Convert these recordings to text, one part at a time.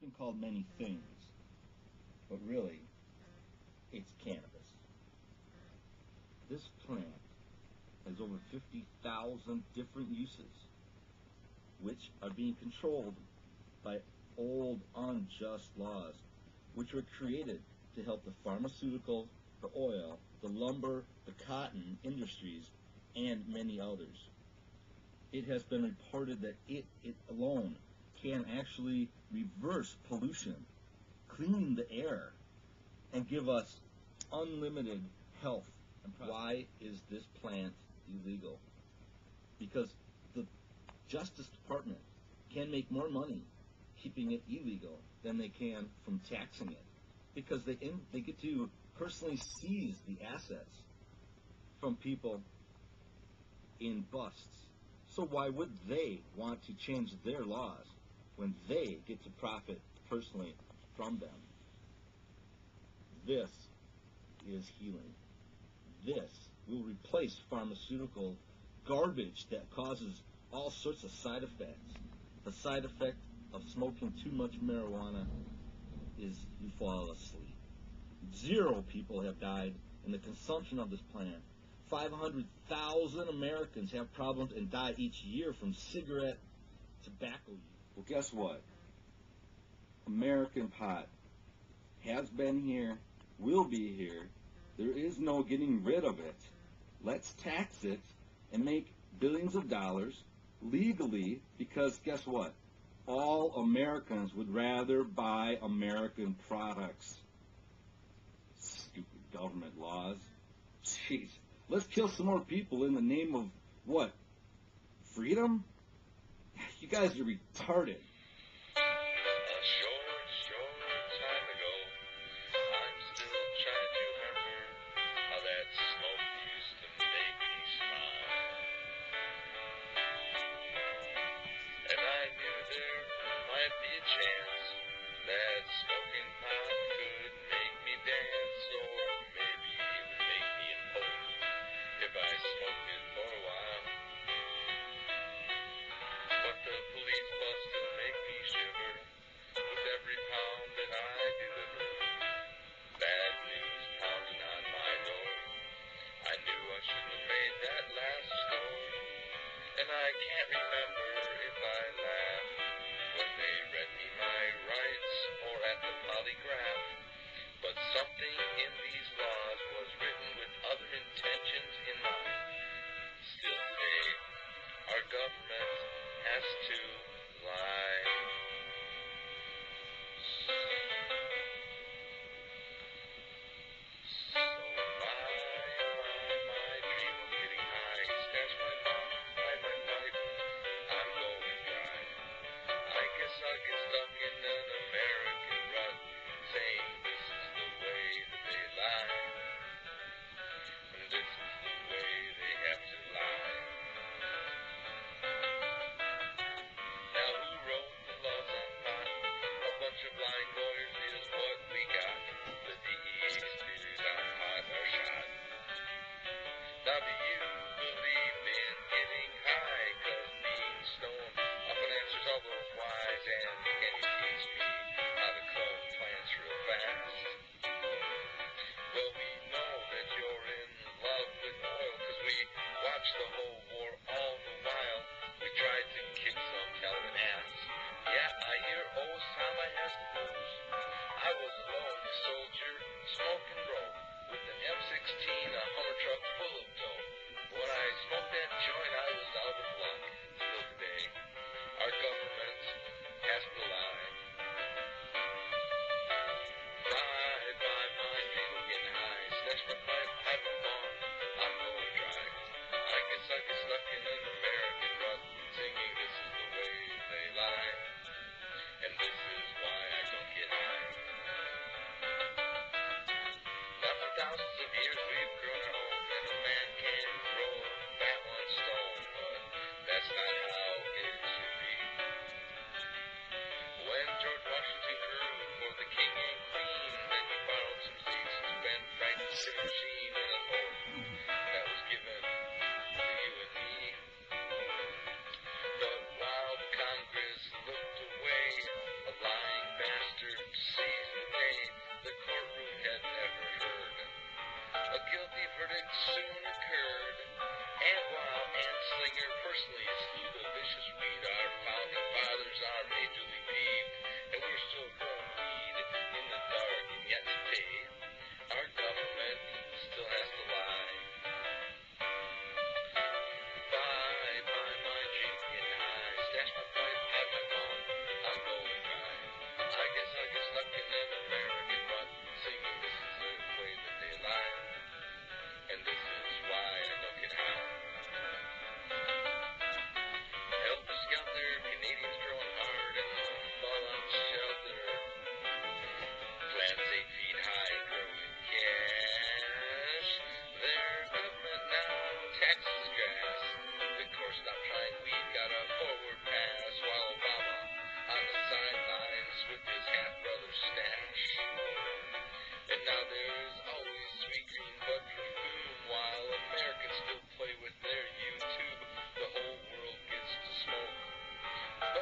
been called many things, but really, it's cannabis. This plant has over 50,000 different uses, which are being controlled by old, unjust laws, which were created to help the pharmaceutical, the oil, the lumber, the cotton industries, and many others. It has been reported that it, it alone can actually reverse pollution, clean the air, and give us unlimited health. And why is this plant illegal? Because the Justice Department can make more money keeping it illegal than they can from taxing it. Because they, in, they get to personally seize the assets from people in busts. So why would they want to change their laws when they get to profit personally from them? This is healing. This will replace pharmaceutical garbage that causes all sorts of side effects. The side effect of smoking too much marijuana is you fall asleep. Zero people have died in the consumption of this plant. 500,000 Americans have problems and die each year from cigarette tobacco use. Well, guess what? American pot has been here, will be here. There is no getting rid of it. Let's tax it and make billions of dollars legally because guess what? All Americans would rather buy American products. Stupid government laws. Jeez. Let's kill some more people in the name of what? Freedom? You guys are retarded. I can't remember if I laughed when they read me my rights or at the polygraph. But something in these laws was written with other intentions in mind. Still today, our government has to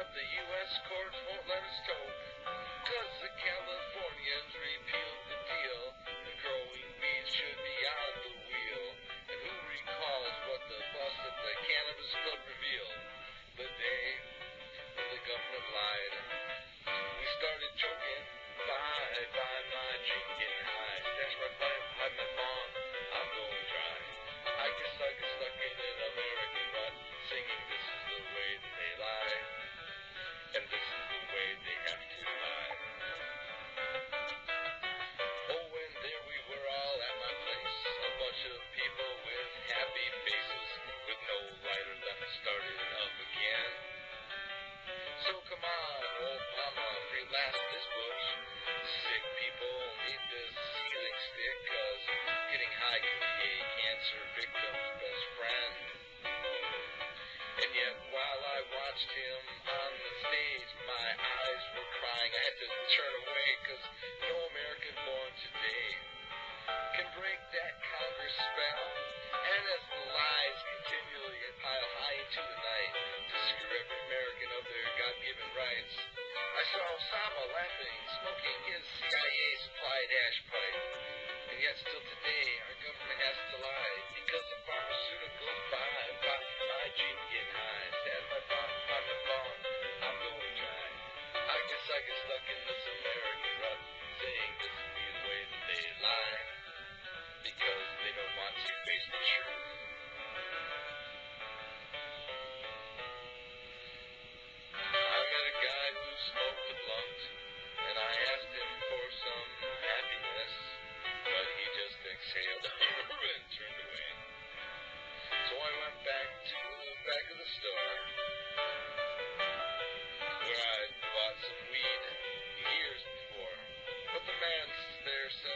but the U.S. courts won't let us go. Cause the Californians repealed the deal. The growing weeds should be out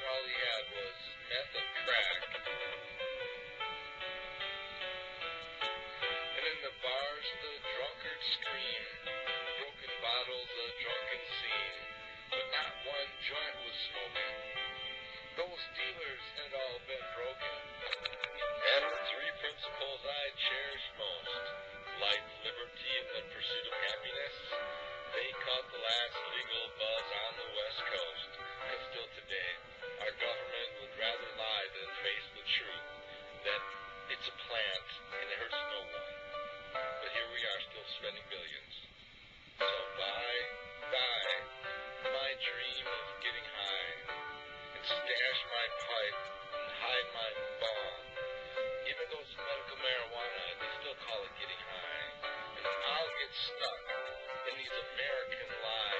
all he had was meth and crack. spending millions. So buy, buy my dream of getting high and stash my pipe and hide my bomb. Even though it's medical marijuana, they still call it getting high. And I'll get stuck in these American lies.